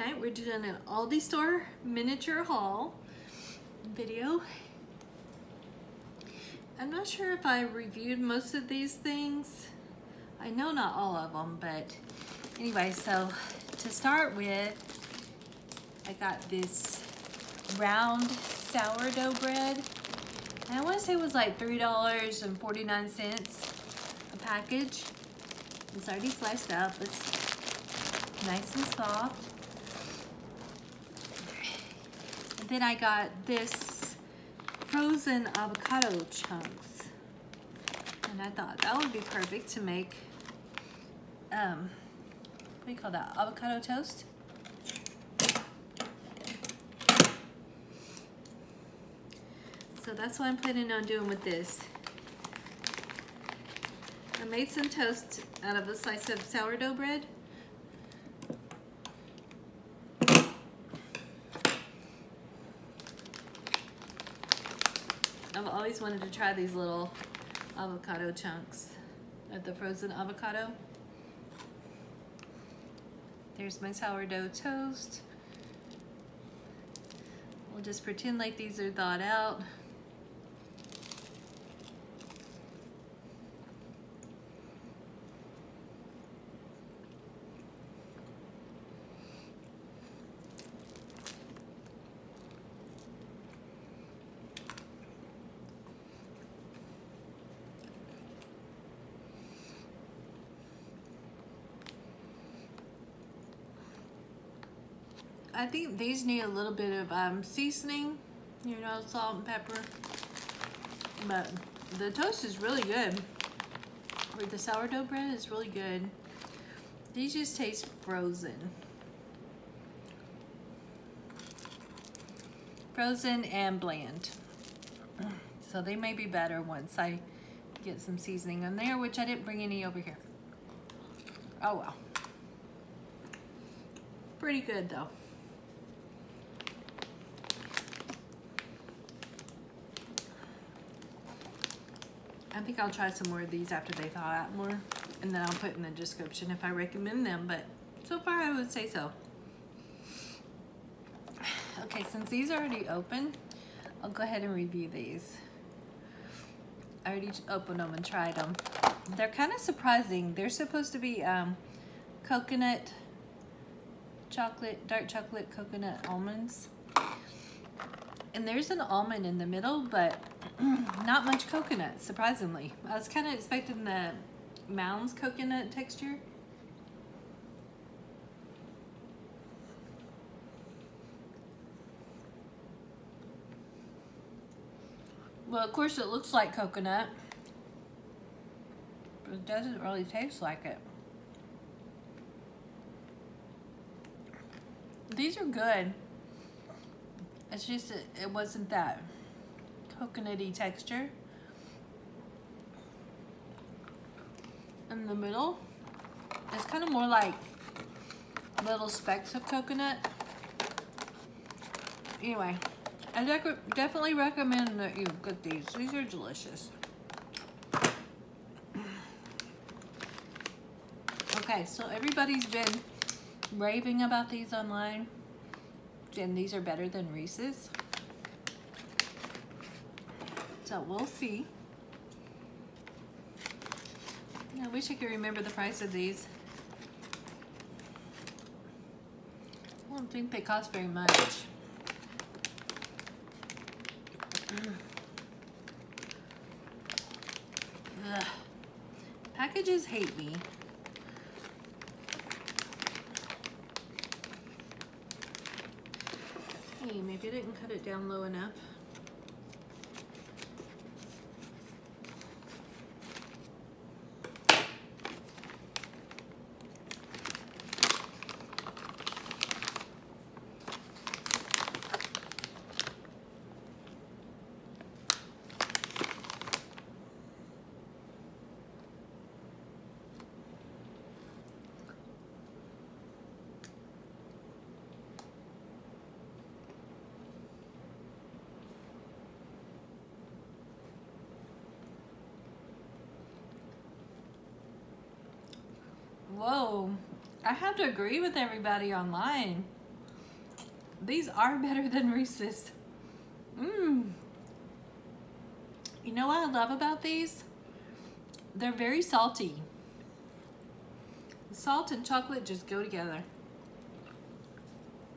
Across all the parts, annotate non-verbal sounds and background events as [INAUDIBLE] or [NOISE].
We're doing an Aldi store miniature haul video. I'm not sure if I reviewed most of these things. I know not all of them, but anyway, so to start with, I got this round sourdough bread. And I want to say it was like $3.49 a package. It's already sliced up. It's nice and soft. And then I got this frozen avocado chunks. And I thought that would be perfect to make, um, what do you call that, avocado toast? So that's what I'm planning on doing with this. I made some toast out of a slice of sourdough bread. I've always wanted to try these little avocado chunks of the frozen avocado. There's my sourdough toast. We'll just pretend like these are thawed out. I think these need a little bit of um, seasoning, you know, salt and pepper. But the toast is really good. Or the sourdough bread is really good. These just taste frozen. Frozen and bland. [CLEARS THROAT] So they may be better once I get some seasoning on there, which I didn't bring any over here. Oh well. Pretty good though. I think I'll try some more of these after they thaw out more. And then I'll put in the description if I recommend them. But so far I would say so. Okay, since these are already open, I'll go ahead and review these. I already opened them and tried them. They're kind of surprising. They're supposed to be um, coconut, chocolate, dark chocolate coconut almonds. And there's an almond in the middle, but Mm, not much coconut, surprisingly. I was kind of expecting the Mounds coconut texture. Well, of course it looks like coconut, but it doesn't really taste like it. These are good. It's just, it, it wasn't that coconutty texture. In the middle, it's kind of more like little specks of coconut. Anyway, I definitely recommend that you get these. These are delicious. Okay, so everybody's been raving about these online. And these are better than Reese's. So we'll see. I wish I could remember the price of these. I don't think they cost very much. Ugh. Packages hate me. Hey, maybe I didn't cut it down low enough. Whoa. I have to agree with everybody online. These are [LAUGHS] better than Reese's. Mmm. You know what I love about these? They're very salty. Salt and chocolate just go together.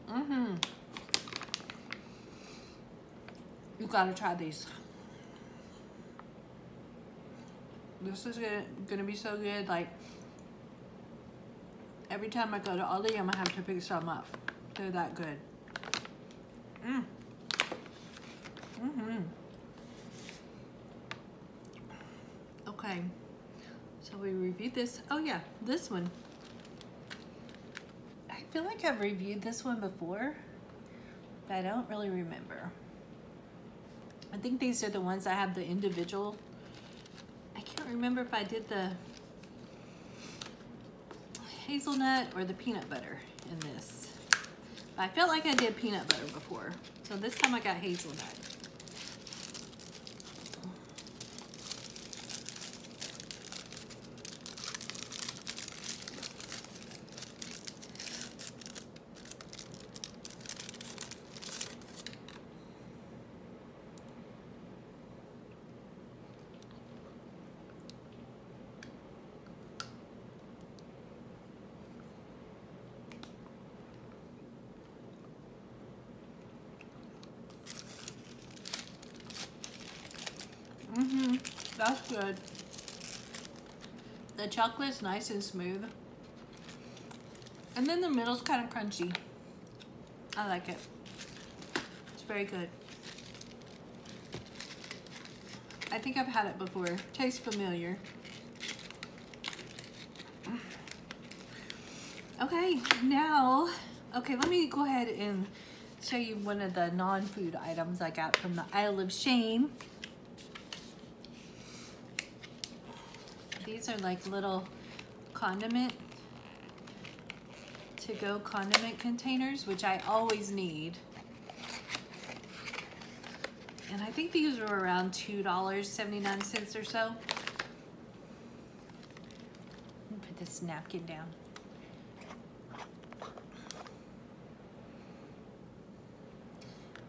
Mm-hmm. You gotta try these. This is gonna, gonna be so good. Like, every time I go to Aldi, I'm gonna have to pick some up. They're that good. Mm. Mm-hmm. Okay. So we reviewed this. Oh yeah, this one. I feel like I've reviewed this one before, but I don't really remember. I think these are the ones I have the individual. I can't remember if I did the hazelnut or the peanut butter in this. I felt like I did peanut butter before. So this time I got hazelnut. Mm-hmm. That's good. The chocolate's nice and smooth. And then the middle's kind of crunchy. I like it. It's very good. I think I've had it before. Tastes familiar. Okay, now, okay, let me go ahead and show you one of the non-food items I got from the Aisle of Shame. These are like little condiment to go condiment containers, which I always need. And I think these were around $2.79 or so. Put this napkin down.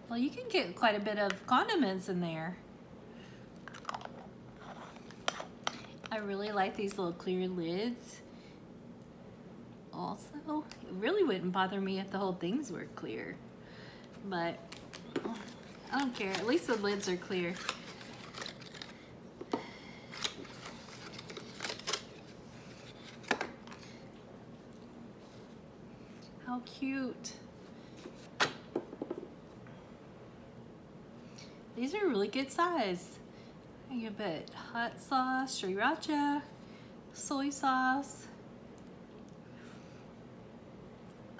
Well, you can get quite a bit of condiments in there. I really like these little clear lids. Also, it really wouldn't bother me if the whole things were clear. But I don't care. At least the lids are clear. How cute. These are really good size. You put hot sauce, sriracha, soy sauce,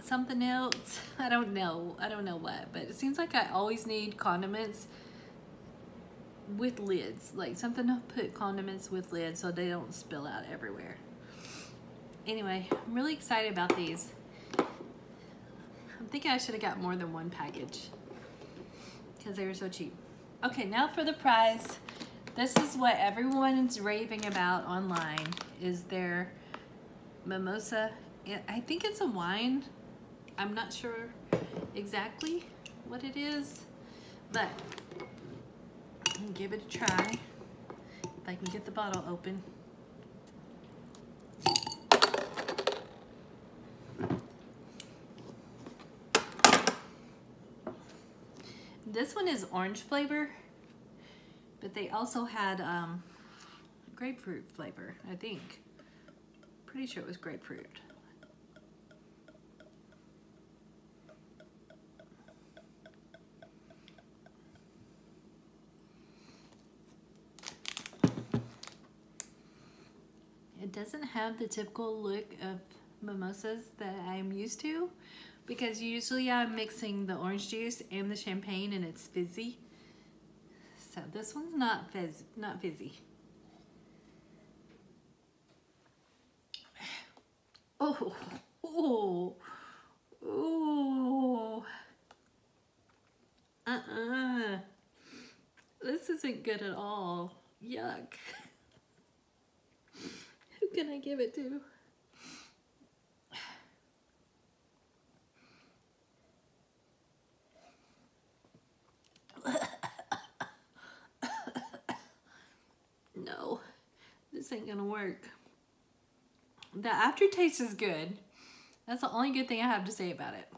something else. [LAUGHS] I don't know. I don't know what, but it seems like I always need condiments with lids. Like something to put condiments with lids so they don't spill out everywhere. Anyway, I'm really excited about these. I'm thinking I should have got more than one package because they were so cheap. Okay, now for the prize. This is what everyone's raving about online is their mimosa. I think it's a wine. I'm not sure exactly what it is, but give it a try. If I can get the bottle open. This one is orange flavor. But they also had um, grapefruit flavor, I think. Pretty sure it was grapefruit. It doesn't have the typical look of mimosas that I'm used to because usually I'm mixing the orange juice and the champagne and it's fizzy. So this one's not fizz, not fizzy. Oh, oh, oh. Uh-uh. This isn't good at all. Yuck. [LAUGHS] Who can I give it to? This ain't gonna work. The aftertaste is good. That's the only good thing I have to say about it.